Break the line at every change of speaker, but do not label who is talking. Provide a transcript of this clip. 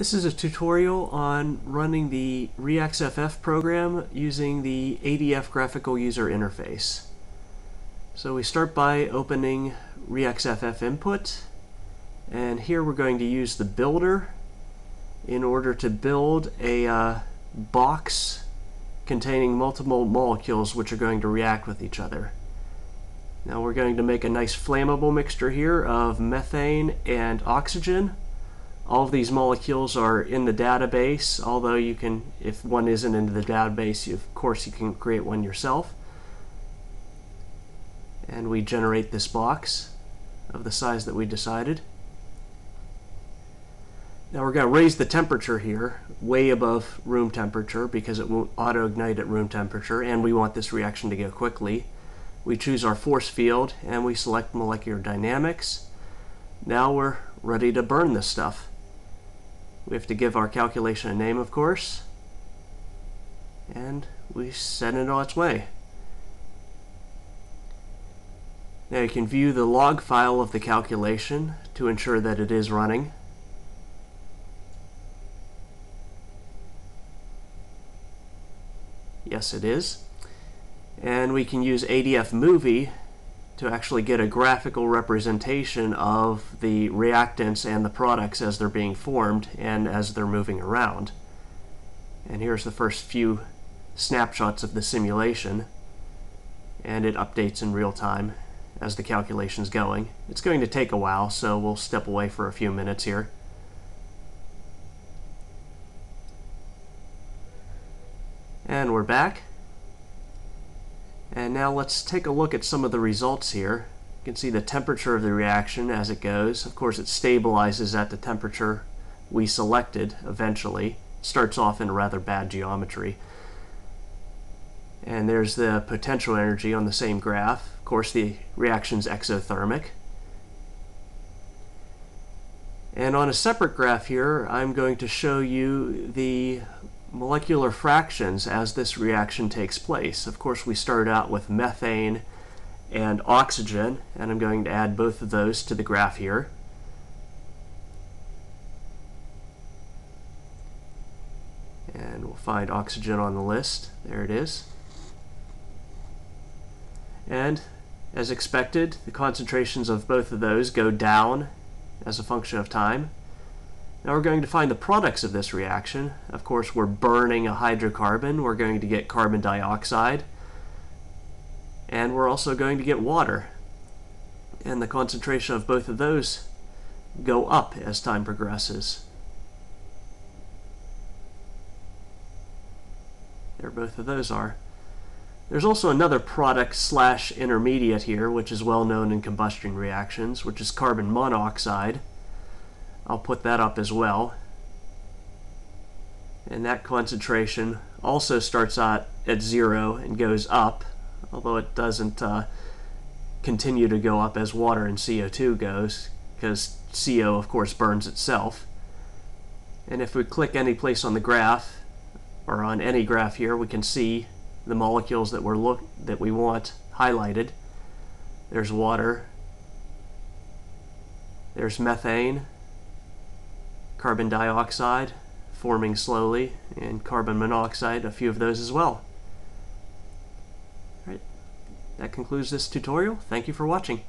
This is a tutorial on running the ReaxFF program using the ADF graphical user interface. So we start by opening ReaxFF input and here we're going to use the builder in order to build a uh, box containing multiple molecules which are going to react with each other. Now we're going to make a nice flammable mixture here of methane and oxygen all of these molecules are in the database, although you can, if one isn't in the database, you, of course you can create one yourself. And we generate this box of the size that we decided. Now we're going to raise the temperature here way above room temperature because it won't auto-ignite at room temperature and we want this reaction to go quickly. We choose our force field and we select molecular dynamics. Now we're ready to burn this stuff. We have to give our calculation a name, of course. And we send it on its way. Now you can view the log file of the calculation to ensure that it is running. Yes, it is. And we can use ADF Movie to actually get a graphical representation of the reactants and the products as they're being formed and as they're moving around. And here's the first few snapshots of the simulation and it updates in real time as the calculation's going. It's going to take a while so we'll step away for a few minutes here. And we're back. And now let's take a look at some of the results here. You can see the temperature of the reaction as it goes. Of course, it stabilizes at the temperature we selected eventually. It starts off in rather bad geometry. And there's the potential energy on the same graph. Of course, the reaction's exothermic. And on a separate graph here, I'm going to show you the molecular fractions as this reaction takes place. Of course, we start out with methane and oxygen, and I'm going to add both of those to the graph here. And we'll find oxygen on the list. There it is. And as expected, the concentrations of both of those go down as a function of time. Now we're going to find the products of this reaction. Of course, we're burning a hydrocarbon. We're going to get carbon dioxide. And we're also going to get water. And the concentration of both of those go up as time progresses. There both of those are. There's also another product slash intermediate here, which is well known in combustion reactions, which is carbon monoxide. I'll put that up as well. And that concentration also starts out at zero and goes up, although it doesn't uh, continue to go up as water and CO2 goes, because CO, of course, burns itself. And if we click any place on the graph, or on any graph here, we can see the molecules that we're look that we want highlighted. There's water. There's methane carbon dioxide forming slowly, and carbon monoxide, a few of those as well. All right, that concludes this tutorial. Thank you for watching.